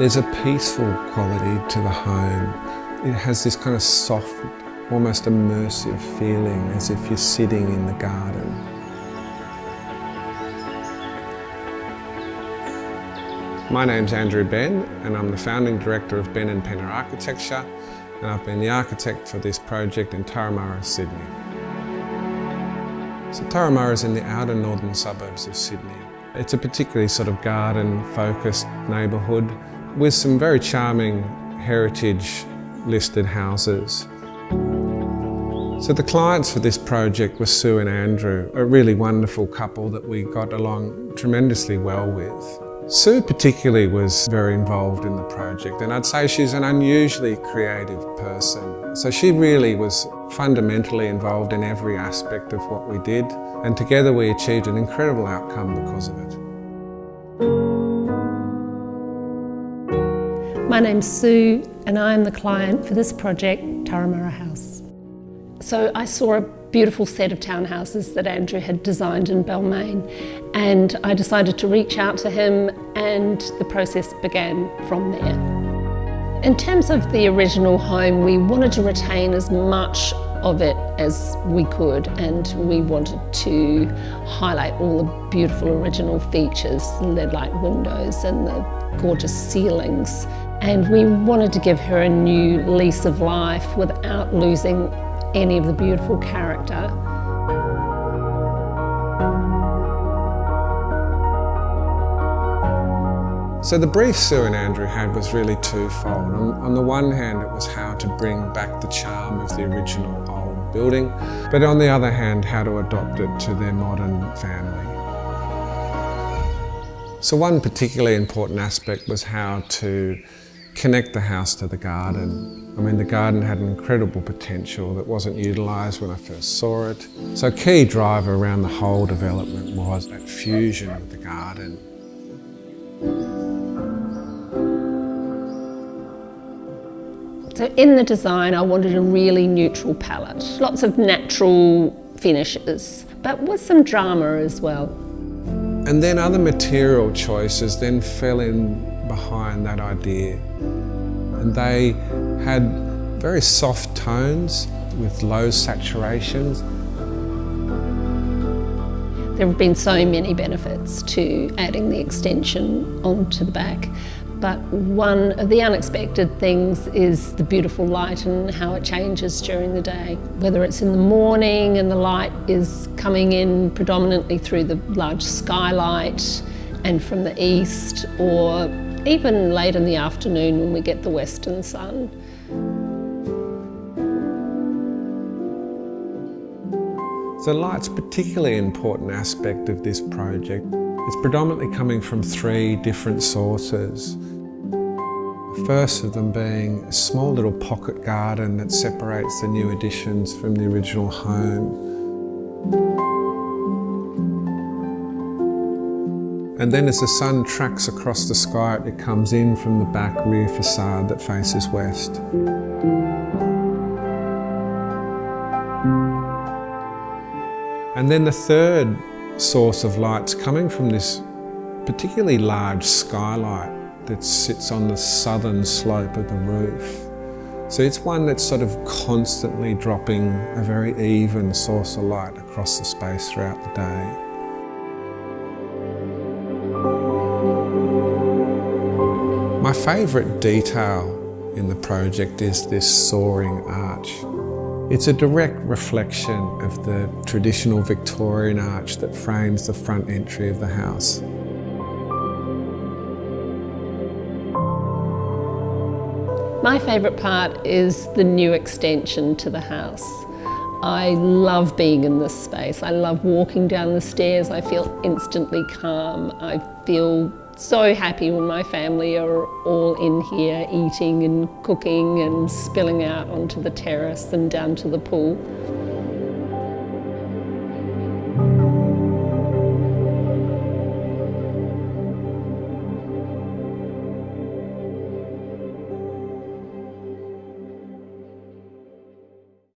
There's a peaceful quality to the home. It has this kind of soft, almost immersive feeling as if you're sitting in the garden. My name's Andrew Benn and I'm the founding director of Benn and Penna Architecture and I've been the architect for this project in Turramurra, Sydney. So Turramurra is in the outer northern suburbs of Sydney. It's a particularly sort of garden focused neighbourhood with some very charming heritage listed houses. So the clients for this project were Sue and Andrew, a really wonderful couple that we got along tremendously well with. Sue particularly was very involved in the project and I'd say she's an unusually creative person. So she really was fundamentally involved in every aspect of what we did and together we achieved an incredible outcome because of it. My name's Sue and I'm the client for this project, Turramurra House. So I saw a beautiful set of townhouses that Andrew had designed in Balmain and I decided to reach out to him and the process began from there. In terms of the original home, we wanted to retain as much of it as we could and we wanted to highlight all the beautiful original features, the lead light windows and the gorgeous ceilings. And we wanted to give her a new lease of life without losing any of the beautiful character. So the brief Sue and Andrew had was really twofold. On, on, the one hand, it was how to bring back the charm of the original old building, but on the other hand, how to adopt it to their modern family. So one particularly important aspect was how to connect the house to the garden. I mean, the garden had an incredible potential that wasn't utilised when I first saw it. So a key driver around the whole development was that fusion with the garden. So in the design, I wanted a really neutral palette. Lots of natural finishes, but with some drama as well. And then other material choices then fell in behind that idea. And they had very soft tones with low saturations. There have been so many benefits to adding the extension onto the back. But one of the unexpected things is the beautiful light and how it changes during the day. Whether it's in the morning and the light is coming in predominantly through the large skylight and from the east, or even late in the afternoon when we get the western sun. So light's a particularly important aspect of this project. It's predominantly coming from three different sources. First of them being a small little pocket garden that separates the new additions from the original home. And then as the sun tracks across the sky, it comes in from the back rear facade that faces west. And then the third source of light's coming from this particularly large skylight that sits on the southern slope of the roof. So it's one that's sort of constantly dropping a very even source of light across the space throughout the day. My favourite detail in the project is this soaring arch. It's a direct reflection of the traditional Victorian arch that frames the front entry of the house. My favourite part is the new extension to the house. I love being in this space. I love walking down the stairs. I feel instantly calm. I feel so happy when my family are all in here eating and cooking and spilling out onto the terrace and down to the pool.